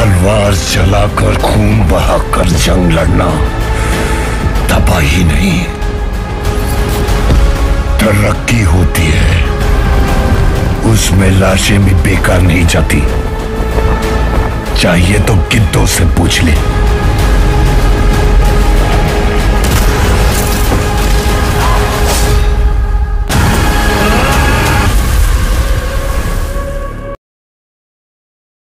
तलवार चलाकर खून बहाकर जंग लड़ना तबाही नहीं। तरक्की होती है। उसमें लाशें भी बेकार नहीं जाती। चाहिए तो गिद्धों से पूछ ले।